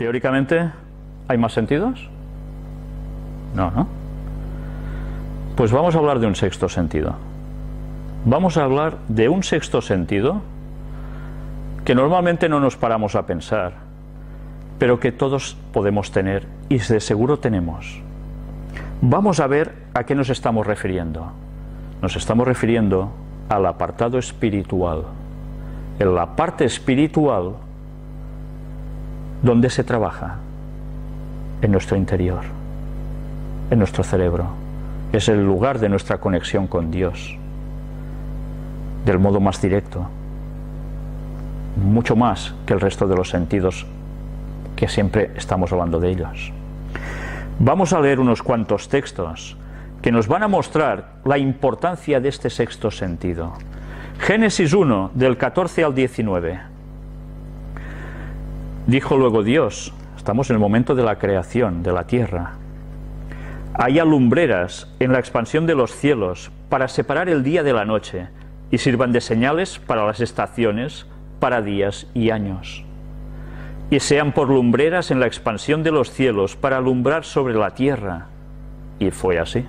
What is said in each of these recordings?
Teóricamente, ¿hay más sentidos? No, ¿no? Pues vamos a hablar de un sexto sentido. Vamos a hablar de un sexto sentido que normalmente no nos paramos a pensar, pero que todos podemos tener y de seguro tenemos. Vamos a ver a qué nos estamos refiriendo. Nos estamos refiriendo al apartado espiritual. En la parte espiritual ¿Dónde se trabaja? En nuestro interior, en nuestro cerebro. Es el lugar de nuestra conexión con Dios, del modo más directo, mucho más que el resto de los sentidos que siempre estamos hablando de ellos. Vamos a leer unos cuantos textos que nos van a mostrar la importancia de este sexto sentido. Génesis 1, del 14 al 19. Dijo luego Dios, estamos en el momento de la creación de la tierra, haya lumbreras en la expansión de los cielos para separar el día de la noche y sirvan de señales para las estaciones, para días y años. Y sean por lumbreras en la expansión de los cielos para alumbrar sobre la tierra. Y fue así.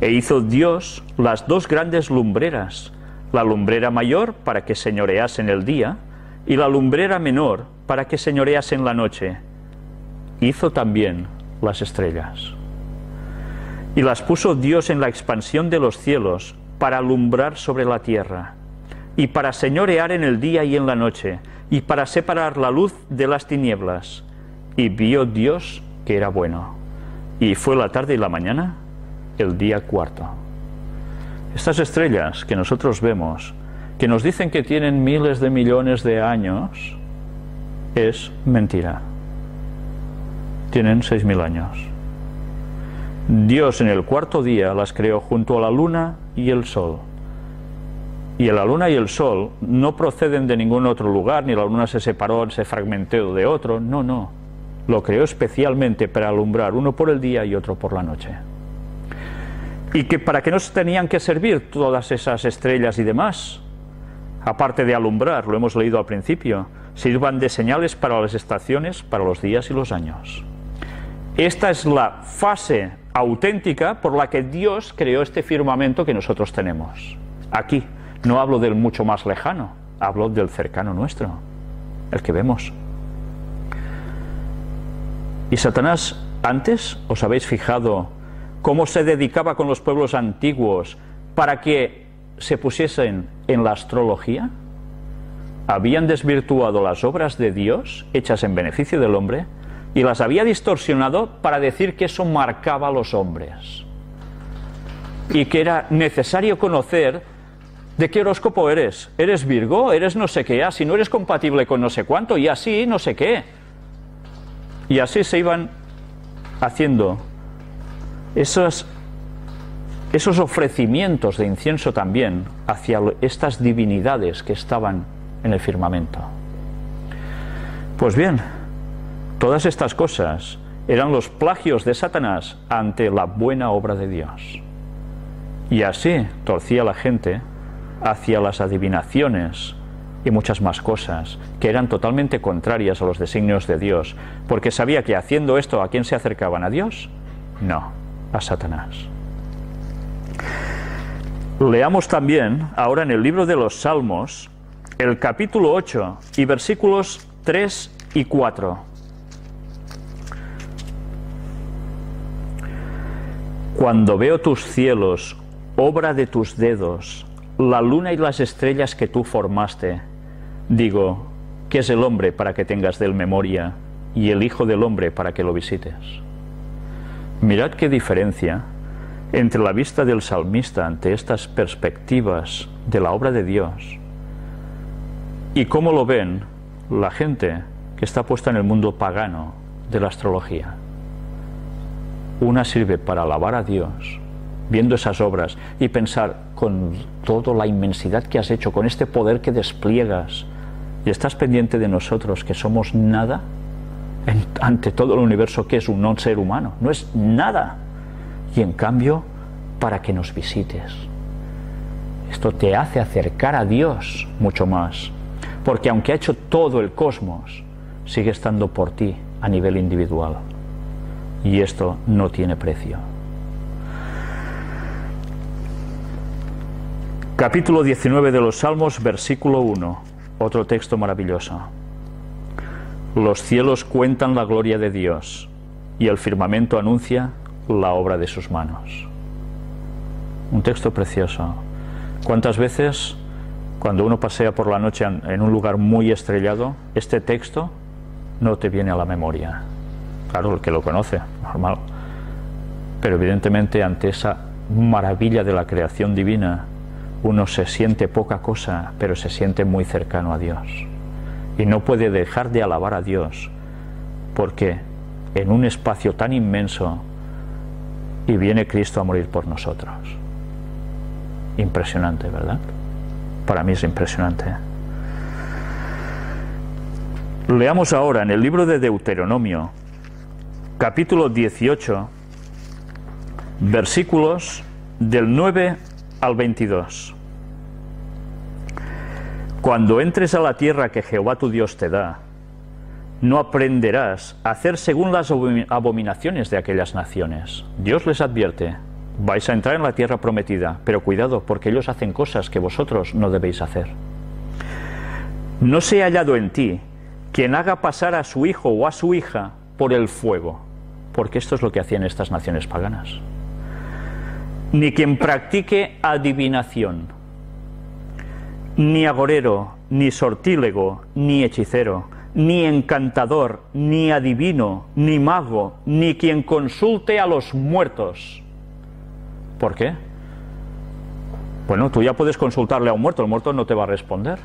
E hizo Dios las dos grandes lumbreras, la lumbrera mayor para que señoreasen el día, y la lumbrera menor para que señorease en la noche. Hizo también las estrellas. Y las puso Dios en la expansión de los cielos para alumbrar sobre la tierra, y para señorear en el día y en la noche, y para separar la luz de las tinieblas. Y vio Dios que era bueno. Y fue la tarde y la mañana el día cuarto. Estas estrellas que nosotros vemos, que nos dicen que tienen miles de millones de años, es mentira. Tienen seis mil años. Dios en el cuarto día las creó junto a la luna y el sol. Y la luna y el sol no proceden de ningún otro lugar, ni la luna se separó, se fragmentó de otro, no, no. Lo creó especialmente para alumbrar, uno por el día y otro por la noche. Y que para qué nos tenían que servir todas esas estrellas y demás, aparte de alumbrar, lo hemos leído al principio, sirvan de señales para las estaciones, para los días y los años. Esta es la fase auténtica por la que Dios creó este firmamento que nosotros tenemos. Aquí no hablo del mucho más lejano, hablo del cercano nuestro, el que vemos. Y Satanás, antes, ¿os habéis fijado cómo se dedicaba con los pueblos antiguos para que se pusiesen en la astrología? habían desvirtuado las obras de Dios hechas en beneficio del hombre y las había distorsionado para decir que eso marcaba a los hombres y que era necesario conocer de qué horóscopo eres. ¿Eres Virgo? ¿Eres no sé qué? si no eres compatible con no sé cuánto y así no sé qué. Y así se iban haciendo esos, esos ofrecimientos de incienso también hacia estas divinidades que estaban en el firmamento. Pues bien, todas estas cosas eran los plagios de Satanás ante la buena obra de Dios. Y así torcía la gente hacia las adivinaciones y muchas más cosas que eran totalmente contrarias a los designios de Dios, porque sabía que haciendo esto a quién se acercaban a Dios? No, a Satanás. Leamos también ahora en el libro de los Salmos el capítulo 8 y versículos 3 y 4. Cuando veo tus cielos, obra de tus dedos, la luna y las estrellas que tú formaste, digo, ¿qué es el hombre para que tengas de él memoria y el Hijo del hombre para que lo visites? Mirad qué diferencia entre la vista del salmista ante estas perspectivas de la obra de Dios ¿Y cómo lo ven la gente que está puesta en el mundo pagano de la astrología? Una sirve para alabar a Dios, viendo esas obras y pensar con toda la inmensidad que has hecho, con este poder que despliegas, y estás pendiente de nosotros que somos nada ante todo el universo que es un no ser humano, no es nada. Y en cambio, para que nos visites. Esto te hace acercar a Dios mucho más porque aunque ha hecho todo el cosmos, sigue estando por ti a nivel individual. Y esto no tiene precio. Capítulo 19 de los Salmos, versículo 1. Otro texto maravilloso. Los cielos cuentan la gloria de Dios y el firmamento anuncia la obra de sus manos. Un texto precioso. ¿Cuántas veces cuando uno pasea por la noche en un lugar muy estrellado, este texto no te viene a la memoria? Claro, el que lo conoce, normal. Pero evidentemente ante esa maravilla de la creación divina, uno se siente poca cosa, pero se siente muy cercano a Dios. Y no puede dejar de alabar a Dios, porque en un espacio tan inmenso y viene Cristo a morir por nosotros. Impresionante, ¿verdad? Para mí es impresionante. Leamos ahora en el libro de Deuteronomio, capítulo 18, versículos del 9 al 22. Cuando entres a la tierra que Jehová tu Dios te da, no aprenderás a hacer según las abominaciones de aquellas naciones. Dios les advierte, vais a entrar en la tierra prometida, pero cuidado, porque ellos hacen cosas que vosotros no debéis hacer. No se ha hallado en ti quien haga pasar a su hijo o a su hija por el fuego, porque esto es lo que hacían estas naciones paganas. Ni quien practique adivinación, ni agorero, ni sortílego, ni hechicero, ni encantador, ni adivino, ni mago, ni quien consulte a los muertos. ¿Por qué? Bueno, tú ya puedes consultarle a un muerto, el muerto no te va a responder.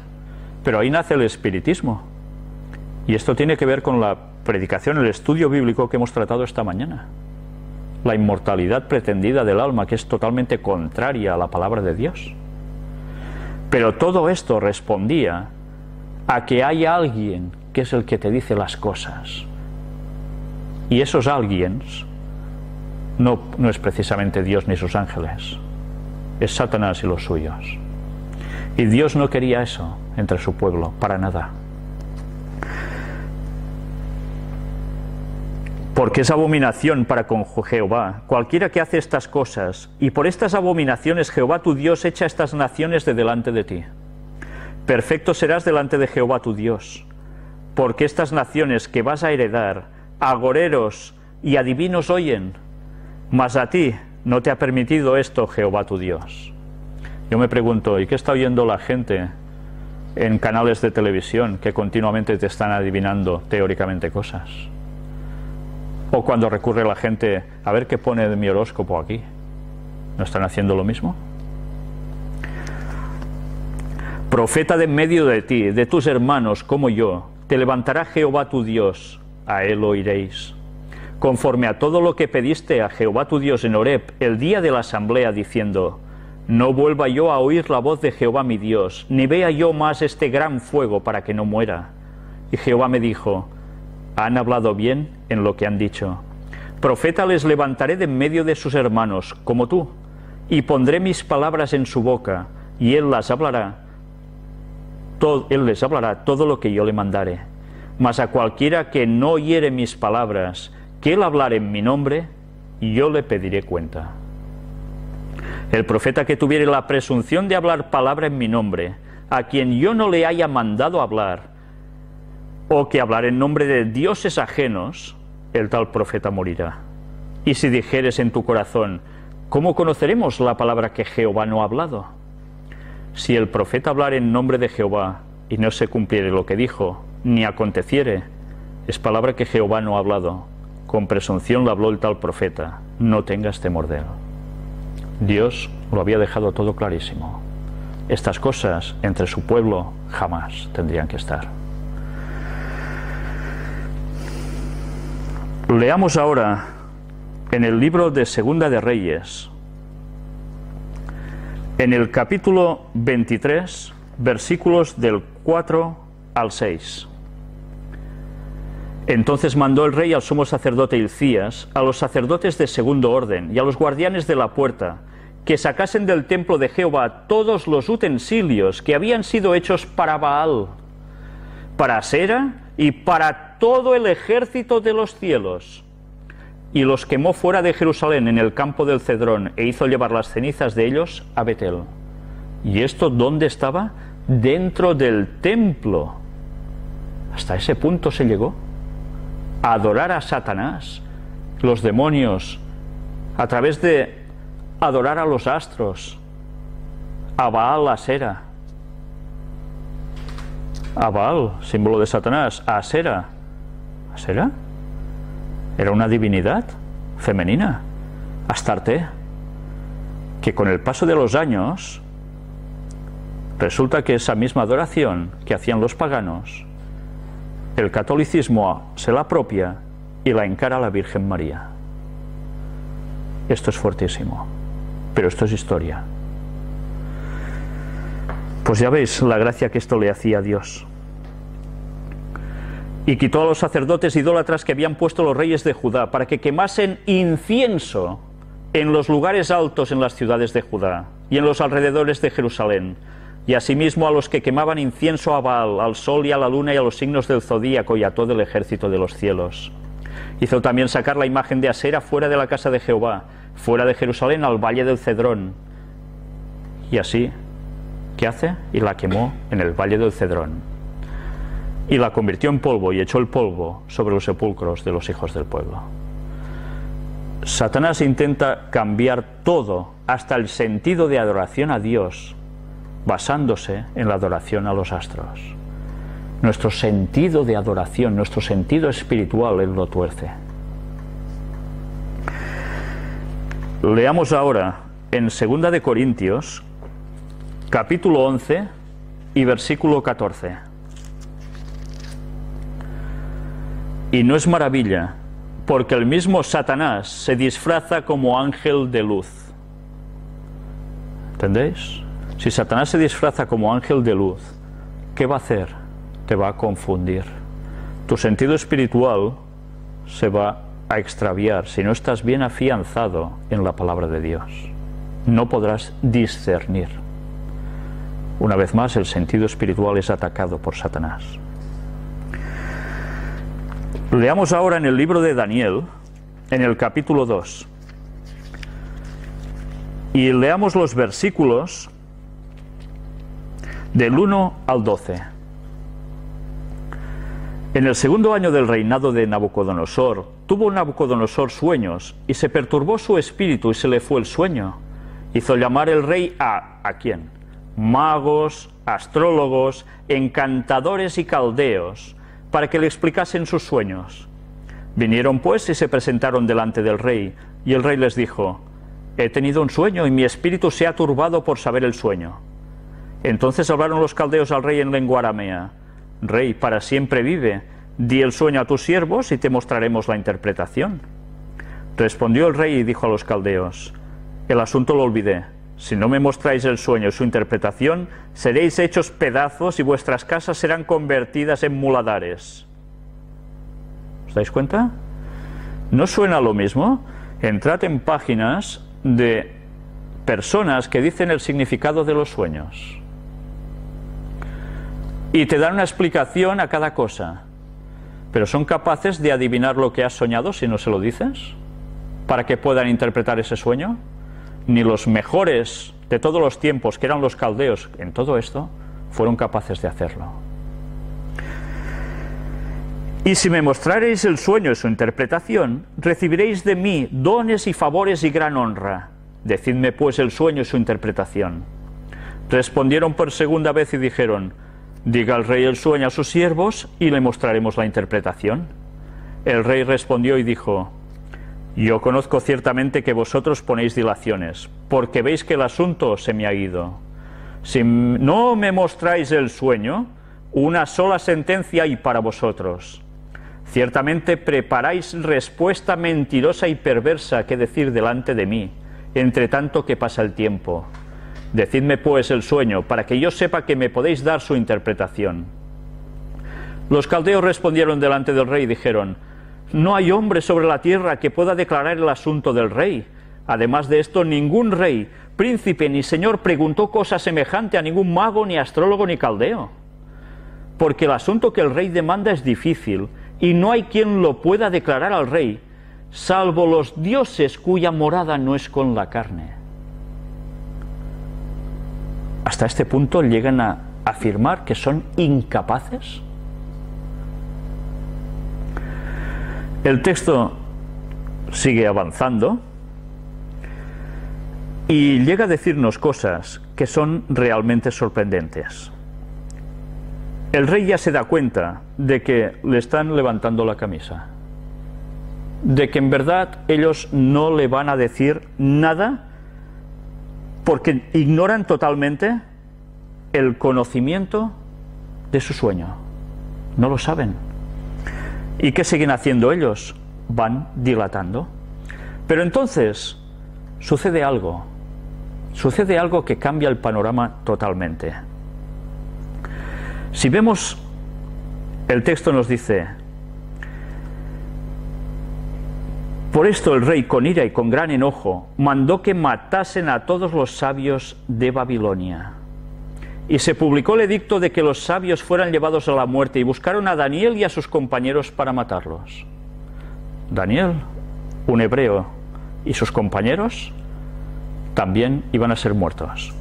Pero ahí nace el espiritismo. Y esto tiene que ver con la predicación, el estudio bíblico que hemos tratado esta mañana. La inmortalidad pretendida del alma, que es totalmente contraria a la palabra de Dios. Pero todo esto respondía a que hay alguien que es el que te dice las cosas. Y esos alguien no, no es precisamente Dios ni sus ángeles, es Satanás y los suyos. Y Dios no quería eso entre su pueblo, para nada. Porque es abominación para con Jehová cualquiera que hace estas cosas, y por estas abominaciones Jehová tu Dios echa estas naciones de delante de ti. Perfecto serás delante de Jehová tu Dios porque estas naciones que vas a heredar, agoreros y adivinos oyen, mas a ti no te ha permitido esto Jehová tu Dios. Yo me pregunto, ¿y qué está oyendo la gente en canales de televisión que continuamente te están adivinando teóricamente cosas? O cuando recurre la gente a ver qué pone de mi horóscopo aquí. ¿No están haciendo lo mismo? Profeta de en medio de ti, de tus hermanos como yo, te levantará Jehová tu Dios, a él oiréis. Conforme a todo lo que pediste a Jehová tu Dios en Horeb el día de la asamblea, diciendo, No vuelva yo a oír la voz de Jehová mi Dios, ni vea yo más este gran fuego para que no muera. Y Jehová me dijo, Han hablado bien en lo que han dicho. Profeta les levantaré de en medio de sus hermanos, como tú, y pondré mis palabras en su boca, y él las hablará él les hablará todo lo que yo le mandare. Mas a cualquiera que no oyere mis palabras, que él hablare en mi nombre, yo le pediré cuenta. El profeta que tuviere la presunción de hablar palabra en mi nombre, a quien yo no le haya mandado hablar, o que hablar en nombre de dioses ajenos, el tal profeta morirá. Y si dijeres en tu corazón, ¿cómo conoceremos la palabra que Jehová no ha hablado? Si el profeta hablar en nombre de Jehová y no se cumpliere lo que dijo, ni aconteciere, es palabra que Jehová no ha hablado. Con presunción lo habló el tal profeta. No tengas temor de él. Dios lo había dejado todo clarísimo. Estas cosas entre su pueblo jamás tendrían que estar. Leamos ahora en el libro de Segunda de Reyes, en el capítulo 23, versículos del 4 al 6. Entonces mandó el rey al sumo sacerdote Hilcías, a los sacerdotes de segundo orden y a los guardianes de la puerta, que sacasen del templo de Jehová todos los utensilios que habían sido hechos para Baal, para Sera y para todo el ejército de los cielos. Y los quemó fuera de Jerusalén en el campo del Cedrón e hizo llevar las cenizas de ellos a Betel. ¿Y esto dónde estaba? Dentro del templo. Hasta ese punto se llegó. Adorar a Satanás, los demonios, a través de adorar a los astros, a Baal Asera, a Baal, símbolo de Satanás, a Asera. ¿Asera? Era una divinidad femenina, Astarte, que con el paso de los años resulta que esa misma adoración que hacían los paganos, el catolicismo se la apropia y la encara a la Virgen María. Esto es fuertísimo, pero esto es historia. Pues ya veis la gracia que esto le hacía a Dios. Y quitó a los sacerdotes idólatras que habían puesto los reyes de Judá para que quemasen incienso en los lugares altos en las ciudades de Judá y en los alrededores de Jerusalén, y asimismo a los que quemaban incienso a Baal, al sol y a la luna y a los signos del zodíaco y a todo el ejército de los cielos. Hizo también sacar la imagen de Asera fuera de la casa de Jehová, fuera de Jerusalén al valle del Cedrón. Y así ¿Qué hace? Y la quemó en el valle del Cedrón. Y la convirtió en polvo y echó el polvo sobre los sepulcros de los hijos del pueblo. Satanás intenta cambiar todo, hasta el sentido de adoración a Dios, basándose en la adoración a los astros. Nuestro sentido de adoración, nuestro sentido espiritual, Él lo tuerce. Leamos ahora en 2 de Corintios, capítulo 11 y versículo 14. Y no es maravilla, porque el mismo Satanás se disfraza como ángel de luz. ¿Entendéis? Si Satanás se disfraza como ángel de luz, ¿qué va a hacer? Te va a confundir. Tu sentido espiritual se va a extraviar si no estás bien afianzado en la palabra de Dios. No podrás discernir. Una vez más, el sentido espiritual es atacado por Satanás. Leamos ahora en el libro de Daniel, en el capítulo 2, y leamos los versículos del 1 al 12. En el segundo año del reinado de Nabucodonosor, tuvo Nabucodonosor sueños, y se perturbó su espíritu y se le fue el sueño. Hizo llamar el rey a... ¿a quién? magos, astrólogos, encantadores y caldeos, para que le explicasen sus sueños. Vinieron pues y se presentaron delante del rey, y el rey les dijo, He tenido un sueño y mi espíritu se ha turbado por saber el sueño. Entonces hablaron los caldeos al rey en lengua aramea, Rey, para siempre vive, di el sueño a tus siervos y te mostraremos la interpretación. Respondió el rey y dijo a los caldeos, El asunto lo olvidé si no me mostráis el sueño y su interpretación, seréis hechos pedazos y vuestras casas serán convertidas en muladares. ¿Os dais cuenta? ¿No suena lo mismo? Entrad en páginas de personas que dicen el significado de los sueños. Y te dan una explicación a cada cosa. Pero son capaces de adivinar lo que has soñado si no se lo dices, para que puedan interpretar ese sueño ni los mejores de todos los tiempos, que eran los caldeos, en todo esto, fueron capaces de hacerlo. Y si me mostraréis el sueño y su interpretación, recibiréis de mí dones y favores y gran honra. Decidme pues el sueño y su interpretación. Respondieron por segunda vez y dijeron, diga el rey el sueño a sus siervos y le mostraremos la interpretación. El rey respondió y dijo, yo conozco ciertamente que vosotros ponéis dilaciones, porque veis que el asunto se me ha ido. Si no me mostráis el sueño, una sola sentencia hay para vosotros. Ciertamente preparáis respuesta mentirosa y perversa que decir delante de mí, entre tanto que pasa el tiempo. Decidme pues el sueño, para que yo sepa que me podéis dar su interpretación. Los caldeos respondieron delante del rey y dijeron, no hay hombre sobre la tierra que pueda declarar el asunto del rey. Además de esto, ningún rey, príncipe ni señor preguntó cosa semejante a ningún mago, ni astrólogo, ni caldeo. Porque el asunto que el rey demanda es difícil y no hay quien lo pueda declarar al rey, salvo los dioses cuya morada no es con la carne. Hasta este punto llegan a afirmar que son incapaces. El texto sigue avanzando y llega a decirnos cosas que son realmente sorprendentes. El rey ya se da cuenta de que le están levantando la camisa, de que en verdad ellos no le van a decir nada porque ignoran totalmente el conocimiento de su sueño. No lo saben. ¿Y qué siguen haciendo ellos? Van dilatando. Pero entonces sucede algo sucede algo que cambia el panorama totalmente. Si vemos, el texto nos dice, por esto el rey con ira y con gran enojo mandó que matasen a todos los sabios de Babilonia. Y se publicó el edicto de que los sabios fueran llevados a la muerte y buscaron a Daniel y a sus compañeros para matarlos. Daniel, un hebreo, y sus compañeros también iban a ser muertos.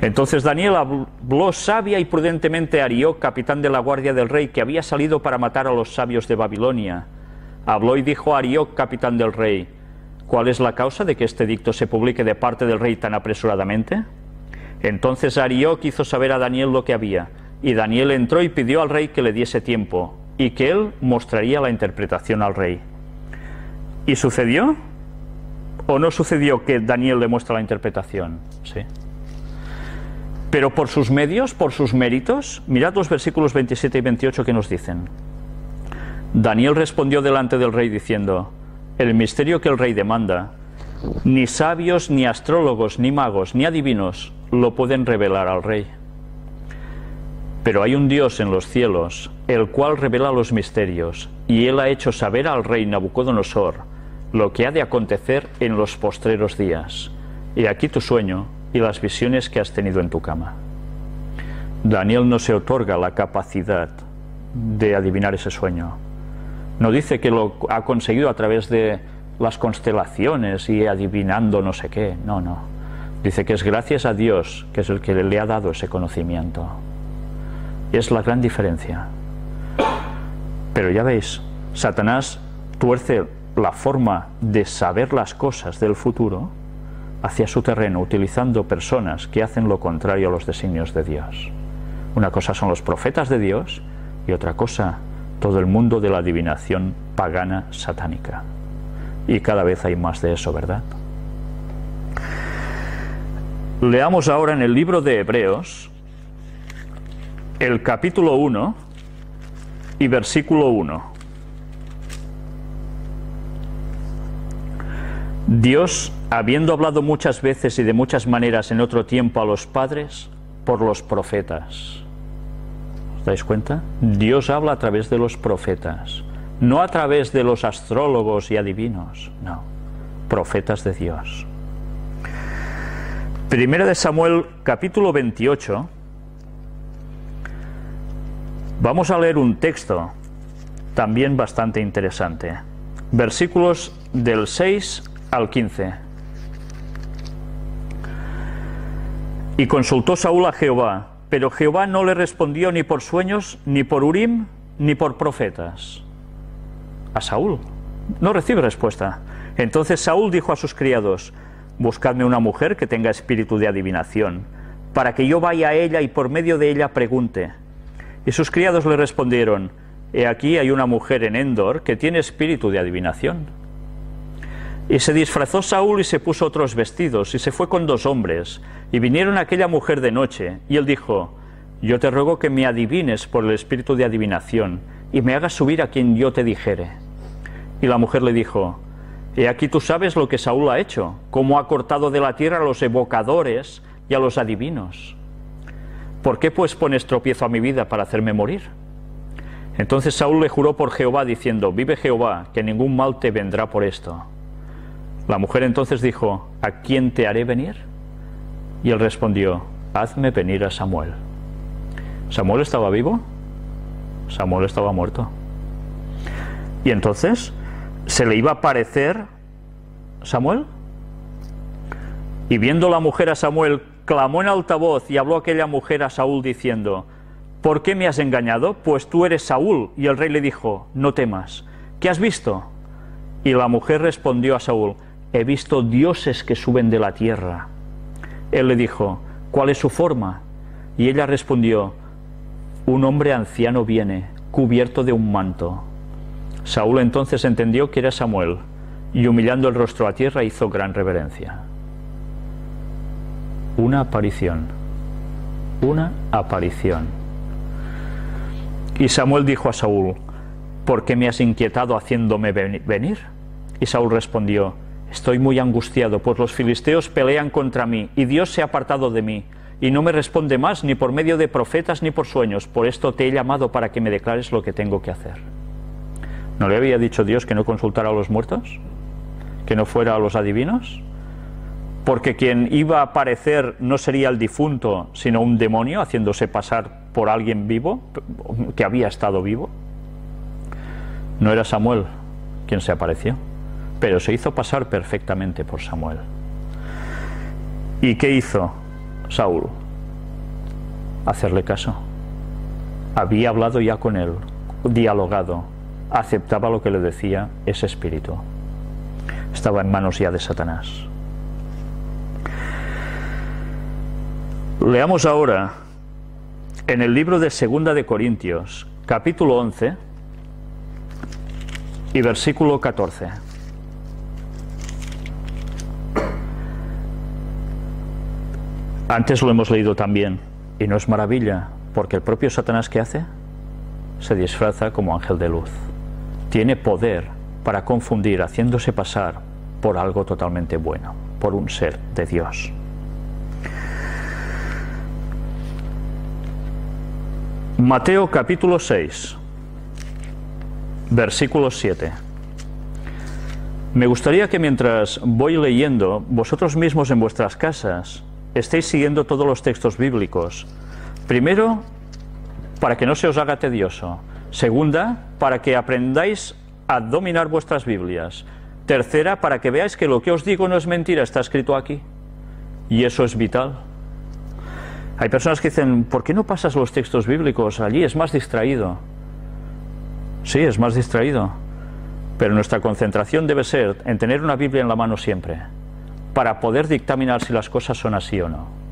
Entonces Daniel habló sabia y prudentemente a Arioc, capitán de la guardia del rey, que había salido para matar a los sabios de Babilonia. Habló y dijo a Arioc, capitán del rey, ¿cuál es la causa de que este edicto se publique de parte del rey tan apresuradamente? Entonces Arioc hizo saber a Daniel lo que había, y Daniel entró y pidió al rey que le diese tiempo, y que él mostraría la interpretación al rey. ¿Y sucedió? ¿O no sucedió que Daniel le muestra la interpretación? Sí. Pero por sus medios, por sus méritos, mirad los versículos 27 y 28 que nos dicen. Daniel respondió delante del rey diciendo, el misterio que el rey demanda, ni sabios, ni astrólogos, ni magos, ni adivinos lo pueden revelar al rey. Pero hay un Dios en los cielos, el cual revela los misterios, y él ha hecho saber al rey Nabucodonosor, lo que ha de acontecer en los postreros días. Y aquí tu sueño y las visiones que has tenido en tu cama. Daniel no se otorga la capacidad de adivinar ese sueño. No dice que lo ha conseguido a través de las constelaciones y adivinando no sé qué. No, no. Dice que es gracias a Dios que es el que le ha dado ese conocimiento. Y es la gran diferencia. Pero ya veis, Satanás tuerce la forma de saber las cosas del futuro hacia su terreno utilizando personas que hacen lo contrario a los designios de Dios. Una cosa son los profetas de Dios y otra cosa todo el mundo de la adivinación pagana satánica. Y cada vez hay más de eso, ¿verdad? Leamos ahora en el libro de Hebreos el capítulo 1 y versículo 1. Dios, habiendo hablado muchas veces y de muchas maneras en otro tiempo a los padres, por los profetas. ¿Os dais cuenta? Dios habla a través de los profetas, no a través de los astrólogos y adivinos, no, profetas de Dios. Primera de Samuel capítulo 28. Vamos a leer un texto también bastante interesante. Versículos del 6 al 15. Y consultó Saúl a Jehová, pero Jehová no le respondió ni por sueños, ni por Urim, ni por profetas. A Saúl no recibe respuesta. Entonces Saúl dijo a sus criados, Buscadme una mujer que tenga espíritu de adivinación, para que yo vaya a ella y por medio de ella pregunte. Y sus criados le respondieron, He aquí hay una mujer en Endor que tiene espíritu de adivinación. Y se disfrazó Saúl y se puso otros vestidos, y se fue con dos hombres, y vinieron aquella mujer de noche, y él dijo, Yo te ruego que me adivines por el espíritu de adivinación, y me hagas subir a quien yo te dijere. Y la mujer le dijo, He aquí tú sabes lo que Saúl ha hecho, cómo ha cortado de la tierra a los evocadores y a los adivinos. ¿Por qué pues pones tropiezo a mi vida para hacerme morir? Entonces Saúl le juró por Jehová, diciendo, Vive Jehová, que ningún mal te vendrá por esto. La mujer entonces dijo, ¿a quién te haré venir? Y él respondió, hazme venir a Samuel. ¿Samuel estaba vivo? Samuel estaba muerto. Y entonces se le iba a parecer Samuel. Y viendo la mujer a Samuel, clamó en alta voz y habló aquella mujer a Saúl diciendo, ¿por qué me has engañado? Pues tú eres Saúl. Y el rey le dijo, no temas, ¿qué has visto? Y la mujer respondió a Saúl, he visto dioses que suben de la tierra. Él le dijo, ¿cuál es su forma? Y ella respondió, un hombre anciano viene, cubierto de un manto. Saúl entonces entendió que era Samuel, y humillando el rostro a tierra hizo gran reverencia. Una aparición, una aparición. Y Samuel dijo a Saúl, ¿por qué me has inquietado haciéndome venir? Y Saúl respondió, estoy muy angustiado, pues los filisteos pelean contra mí, y Dios se ha apartado de mí y no me responde más ni por medio de profetas ni por sueños. Por esto te he llamado para que me declares lo que tengo que hacer. ¿No le había dicho Dios que no consultara a los muertos? ¿Que no fuera a los adivinos? Porque quien iba a aparecer no sería el difunto, sino un demonio haciéndose pasar por alguien vivo, que había estado vivo. No era Samuel quien se apareció, pero se hizo pasar perfectamente por Samuel. ¿Y qué hizo? Saúl hacerle caso. Había hablado ya con él, dialogado, aceptaba lo que le decía ese espíritu. Estaba en manos ya de Satanás. Leamos ahora en el libro de Segunda de Corintios, capítulo 11 y versículo 14. Antes lo hemos leído también, y no es maravilla, porque el propio Satanás que hace se disfraza como ángel de luz. Tiene poder para confundir, haciéndose pasar por algo totalmente bueno, por un ser de Dios. Mateo capítulo 6, versículo 7. Me gustaría que mientras voy leyendo, vosotros mismos en vuestras casas, estéis siguiendo todos los textos bíblicos. Primero, para que no se os haga tedioso. Segunda, para que aprendáis a dominar vuestras Biblias. Tercera, para que veáis que lo que os digo no es mentira, está escrito aquí. Y eso es vital. Hay personas que dicen, ¿por qué no pasas los textos bíblicos allí? Es más distraído. Sí, es más distraído. Pero nuestra concentración debe ser en tener una Biblia en la mano siempre para poder dictaminar si las cosas son así o no.